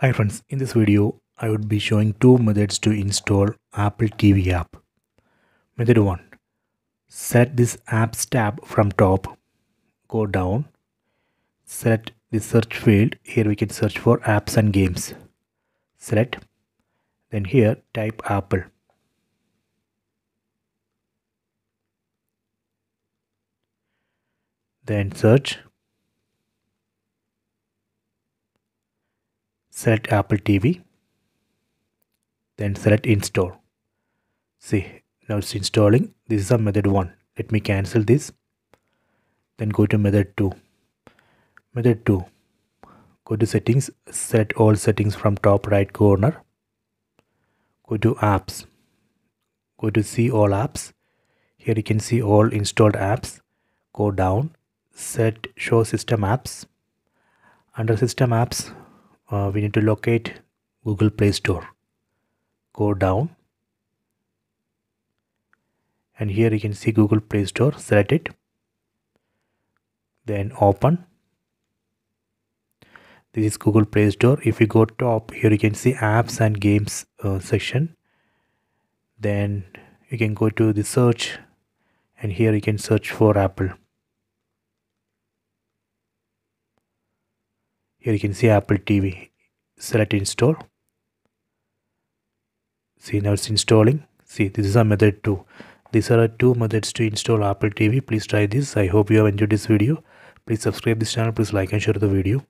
Hi friends, in this video I would be showing two methods to install Apple TV app. Method 1. Set this apps tab from top, go down, select the search field, here we can search for apps and games. Select, then here type Apple. Then search select Apple TV then select install. See now it's installing. This is a method 1 let me cancel this then go to method 2 method 2 go to settings set all settings from top right corner. Go to apps. Go to see all apps. Here you can see all installed apps. Go down set show system apps. Under system apps uh, we need to locate Google Play Store. Go down. And here you can see Google Play Store select it. Then open. This is Google Play Store. If you go top here you can see apps and games uh, section. Then you can go to the search. And here you can search for Apple here you can see apple tv select install. See now it's installing. See this is a method 2 these are two methods to install apple tv please try this. I hope you have enjoyed this video. Please subscribe this channel. Please like and share the video